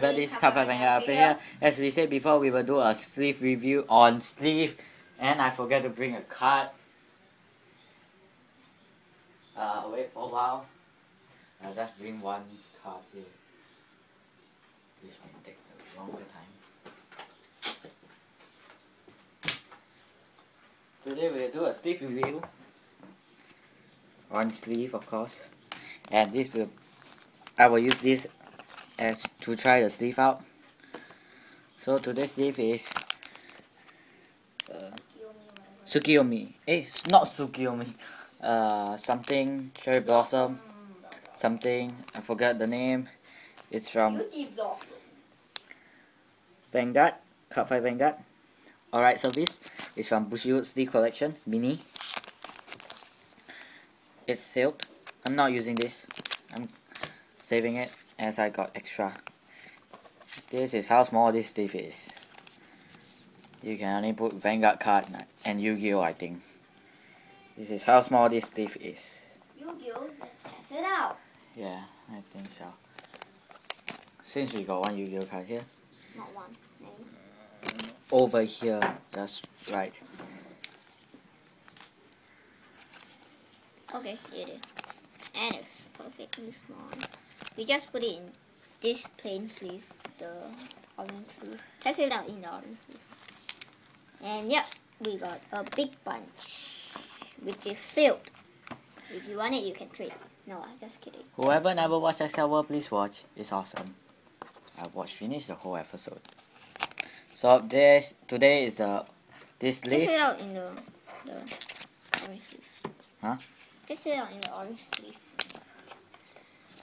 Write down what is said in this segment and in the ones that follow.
this Cup of here. As we said before, we will do a sleeve review on sleeve. And I forget to bring a card. Uh, wait for a while. I'll just bring one card here. This one take a longer time. Today we'll do a sleeve review. One sleeve of course. And this will I will use this as to try the sleeve out. So today's sleeve is uh, Tsukiyomi. Eh, not Sukiyomi. Uh, something cherry blossom. Something I forgot the name. It's from Vanguard. Cardfight Vanguard. Alright, so this is from Bushiroad Sleeve Collection Mini. It's sealed. I'm not using this. I'm saving it as I got extra. This is how small this sleeve is. You can only put Vanguard card and Yu-Gi-Oh I think. This is how small this sleeve is. Yu-Gi-Oh, let's test it out. Yeah, I think so. Since we got one Yu-Gi-Oh card here. Not one, many. Over here, that's right. Okay, it is. And it's perfectly small. We just put it in this plain sleeve, the orange sleeve. Test it out in the orange sleeve. And yes, we got a big bunch, which is sealed. If you want it, you can trade. No, I'm just kidding. Whoever never watched Excel please watch. It's awesome. I've watched finish the whole episode. So this today is the this Test leaf. it out in the, the orange sleeve. Huh? Test it out in the orange sleeve.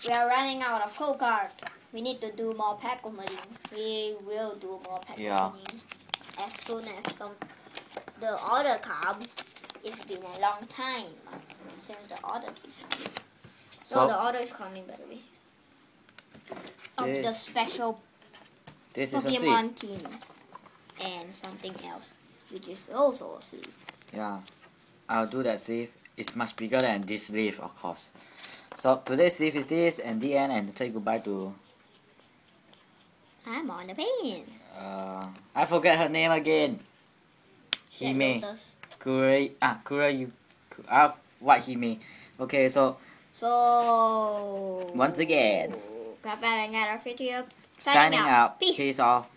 We are running out of code card. We need to do more pack opening. We will do more pack Yeah. opening as soon as some the order come. It's been a long time since the order came. So, So- the order is coming by the way. Of the special This is. Pokemon team and something else, which is also a sleeve. Yeah, I'll do that sleeve. It's much bigger than this sleeve, of course. So today's sleeve is this, and the end, and say goodbye to. I'm on the pen. Uh, I forget her name again. Hime. Kure. Ah, Kure. You. Ah, what Hime? Okay, so So Once again. Cardfight Vanguard official signing out. Peace. Peace off.